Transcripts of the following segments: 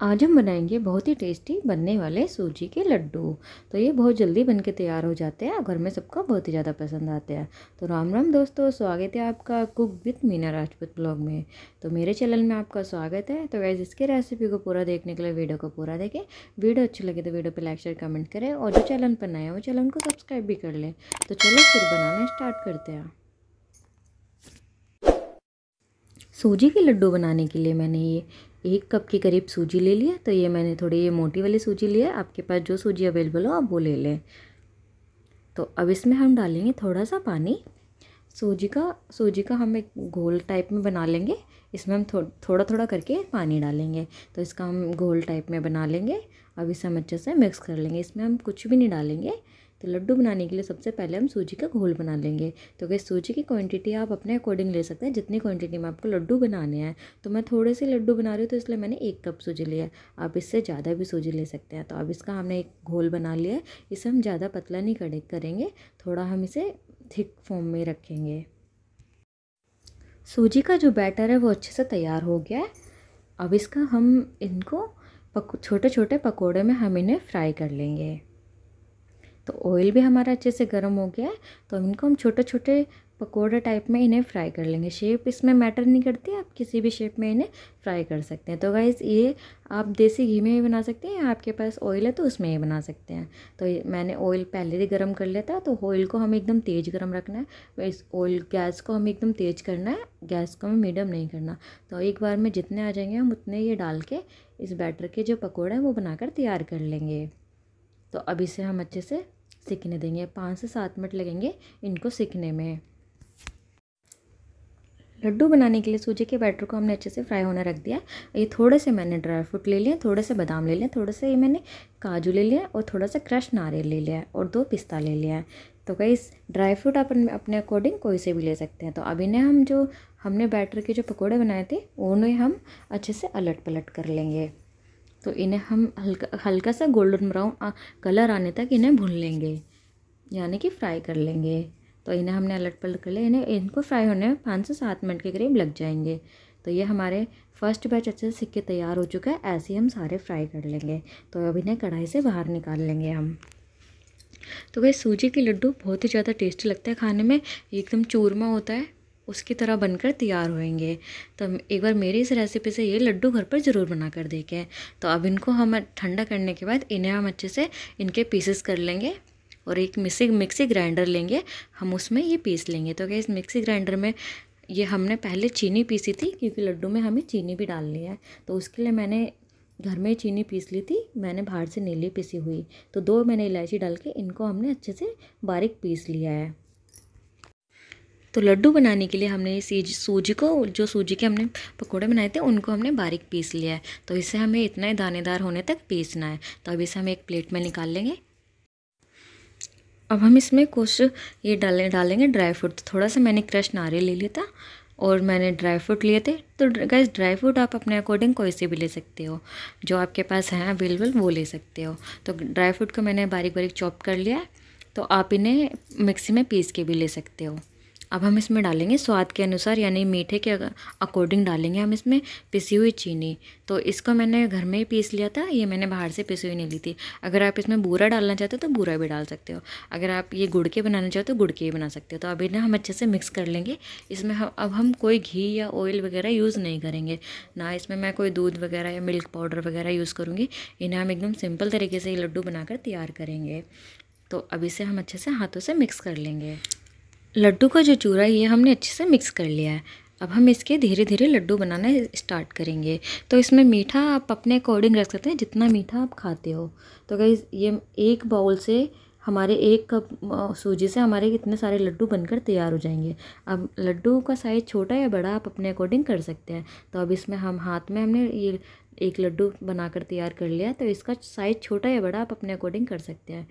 आज हम बनाएँगे बहुत ही टेस्टी बनने वाले सूजी के लड्डू। तो ये बहुत जल्दी बन के तैयार हो जाते हैं घर में सबको बहुत ही ज़्यादा पसंद आते हैं। तो राम राम दोस्तों, स्वागत है आपका cook with Meena Rajput blog में। तो मेरे चैनल में आपका स्वागत है। तो वैसे इसके रेसिपी को पूरा देखने के लिए वीडियो को पूरा देखें। वीडियो अच्छी लगे तो वीडियो पर लाइक शेयर कमेंट करें, और जो चैनल पर नया हो चैनल को सब्सक्राइब भी कर लें। तो चलो फिर बनाना स्टार्ट करते हैं। सूजी के लड्डू बनाने के लिए मैंने ये एक कप के करीब सूजी ले लिया तो ये मैंने थोड़ी ये मोटी वाली सूजी लिया आपके पास जो सूजी अवेलेबल हो आप वो ले लें। तो अब इसमें हम डालेंगे थोड़ा सा पानी। सूजी का सूजी का हम एक घोल टाइप में बना लेंगे। इसमें हम थो, थोड़ा थोड़ा करके पानी डालेंगे। तो इसका हम घोल टाइप में बना लेंगे अब इसे हम अच्छे से मिक्स कर लेंगे। इसमें हम कुछ भी नहीं डालेंगे। तो लड्डू बनाने के लिए सबसे पहले हम सूजी का घोल बना लेंगे। तो अगर सूजी की क्वांटिटी आप अपने अकॉर्डिंग ले सकते हैं जितनी क्वांटिटी में आपको लड्डू बनाने हैं। तो मैं थोड़े से लड्डू बना रही हूँ तो इसलिए मैंने एक कप सूजी लिया आप इससे ज़्यादा भी सूजी ले सकते हैं। तो अब इसका हमने एक घोल बना लिया है। इसे हम ज़्यादा पतला नहीं करेंगे। थोड़ा हम इसे थिक फॉर्म में रखेंगे। सूजी का जो बैटर है वो अच्छे से तैयार हो गया है। अब इसका हम इनको छोटे छोटे पकोड़े में हम इन्हें फ्राई कर लेंगे। तो ऑयल भी हमारा अच्छे से गर्म हो गया है तो इनको हम छोटे छोटे पकौड़े टाइप में इन्हें फ्राई कर लेंगे। शेप इसमें मैटर नहीं करती, आप किसी भी शेप में इन्हें फ्राई कर सकते हैं। तो गाइज़ ये आप देसी घी में भी बना सकते हैं, आपके पास ऑयल है तो उसमें ही बना सकते हैं। तो मैंने ऑयल पहले ही गर्म कर लेता तो ऑयल को हमें एकदम तेज़ गर्म रखना है। इस ऑयल गैस को हमें एकदम तेज़ करना है गैस को हमें मीडियम नहीं करना। तो एक बार में जितने आ जाएँगे, हम उतने ये डाल के इस बैटर के जो पकौड़े हैं, वो बनाकर तैयार कर लेंगे। तो अब इसे हम अच्छे से सीखने देंगे। पाँच से सात मिनट लगेंगे इनको सीखने में। लड्डू बनाने के लिए सूजी के बैटर को हमने अच्छे से फ्राई होने रख दिया। ये थोड़े से मैंने ड्राई फ्रूट ले लिया थोड़े से बादाम ले लिया थोड़े से ये मैंने काजू ले लिया और थोड़ा सा क्रश नारियल ले लिया और दो पिस्ता ले लिया है। तो कई ड्राई फ्रूट अपन अपने अकॉर्डिंग कोई से भी ले सकते हैं। तो अब इन्हें हम जो हमने बैटर के जो पकौड़े बनाए थे, उन्हें हम अच्छे से अलट पलट कर लेंगे। तो इन्हें हम हल्का हल्का सा गोल्डन ब्राउन कलर आने तक इन्हें भून लेंगे, यानी कि फ्राई कर लेंगे। तो इन्हें हमने अलट पलट कर लिया। इन्हें, इनको फ्राई होने में पाँच से सात मिनट के करीब लग जाएँगे। तो ये हमारे फ़र्स्ट बैच अच्छे से सिक्के तैयार हो चुका है। ऐसे ही हम सारे फ्राई कर लेंगे। तो अब इन्हें कढ़ाई से बाहर निकाल लेंगे हम। तो वह सूजी के लड्डू बहुत ही ज़्यादा टेस्टी लगता है खाने में। एकदम चूरमा होता है, उसकी तरह बनकर तैयार होएँगे। तो एक बार मेरी इस रेसिपी से ये लड्डू घर पर ज़रूर बना कर देखें। तो अब इनको हम ठंडा करने के बाद इन्हें हम अच्छे से इनके पीसेस कर लेंगे। और एक मिक्सी मिक्सी ग्राइंडर लेंगे, हम उसमें ये पीस लेंगे। तो क्या इस मिक्सी ग्राइंडर में ये हमने पहले चीनी पीसी थी, क्योंकि लड्डू में हमें चीनी भी डालनी है। तो उसके लिए मैंने घर में चीनी पीस ली थी, मैंने बाहर से नीली पीसी हुई। तो दो मैंने इलायची डाल के इनको हमने अच्छे से बारीक पीस लिया है। तो लड्डू बनाने के लिए हमने ये सूजी को, जो सूजी के हमने पकौड़े बनाए थे, उनको हमने बारीक पीस लिया है। तो इसे हमें इतना ही दानेदार होने तक पीसना है। तो अब इसे हम एक प्लेट में निकाल लेंगे। अब हम इसमें कुछ ये डालें डालेंगे ड्राई फ्रूट तो थोड़ा सा मैंने क्रश नारियल ले लिया था और मैंने ड्राई फ्रूट लिए थे। तो गैस ड्राई फ्रूट आप अपने अकॉर्डिंग कोई से भी ले सकते हो। जो आपके पास हैं अवेलेबल वो ले सकते हो। तो ड्राई फ्रूट को मैंने बारीक बारीक चॉप कर लिया तो आप इन्हें मिक्सी में पीस के भी ले सकते हो। अब हम इसमें डालेंगे स्वाद के अनुसार, यानी मीठे के अकॉर्डिंग डालेंगे हम इसमें, पिसी हुई चीनी। तो इसको मैंने घर में ही पीस लिया था, ये मैंने बाहर से पिसी हुई नहीं ली थी। अगर आप इसमें बूरा डालना चाहते हो तो बूरा भी डाल सकते हो। अगर आप ये गुड़ के बनाना चाहते हो तो गुड़ के भी बना सकते हो। तो अभी ना हम अच्छे से मिक्स कर लेंगे। इसमें हम, अब हम कोई घी या ऑयल वगैरह यूज़ नहीं करेंगे। ना इसमें मैं कोई दूध वगैरह या मिल्क पाउडर वगैरह यूज़ करूँगी। इन्हें हम एकदम सिंपल तरीके से ये लड्डू बनाकर तैयार करेंगे। तो अब इसे हम अच्छे से हाथों से मिक्स कर लेंगे। लड्डू का जो चूरा है, ये हमने अच्छे से मिक्स कर लिया है। अब हम इसके धीरे धीरे लड्डू बनाना स्टार्ट करेंगे। तो इसमें मीठा आप अपने अकॉर्डिंग रख सकते हैं, जितना मीठा आप खाते हो। तो गई ये एक बाउल से हमारे एक कप सूजी से हमारे कितने सारे लड्डू बनकर तैयार हो जाएँगे। अब लड्डू का साइज़ छोटा या बड़ा आप अपने अकॉर्डिंग कर सकते हैं। तो अब इसमें हम हाथ में हमने ये एक लड्डू बनाकर तैयार कर लिया तो इसका साइज़ छोटा या बड़ा आप अपने अकॉर्डिंग कर सकते हैं।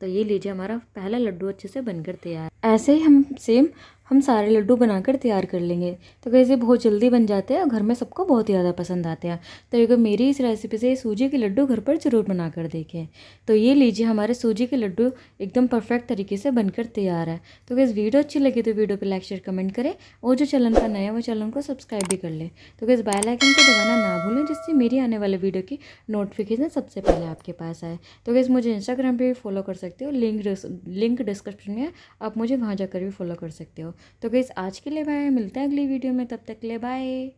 तो ये लीजिए हमारा पहला लड्डू अच्छे से बनकर तैयार। ऐसे ही हम सेम हम सारे लड्डू बनाकर तैयार कर लेंगे। तो कैसे बहुत जल्दी बन जाते हैं और घर में सबको बहुत ज़्यादा पसंद आते हैं। तो एक मेरी इस रेसिपी से सूजी के लड्डू घर पर ज़रूर बना कर देखें। तो ये लीजिए, हमारे सूजी के लड्डू एकदम परफेक्ट तरीके से बनकर तैयार है। तो कैसे वीडियो अच्छी लगी तो वीडियो पर लाइक शेयर कमेंट करें और जो चैनल का नया वो चैनल को सब्सक्राइब भी कर लें। तो कैसे बायलाइकन को दबाना ना भूलें, जिससे मेरी आने वाले वीडियो की नोटिफिकेशन सबसे पहले आपके पास आए। तो कैसे मुझे इंस्टाग्राम पर भी फॉलो कर सकते हो। लिंक लिंक डिस्क्रिप्शन में आप मुझे वहाँ जाकर भी फॉलो कर सकते हो। तो गैस आज के लिए बाय मिलते हैं अगली वीडियो में. तब तक के लिए बाय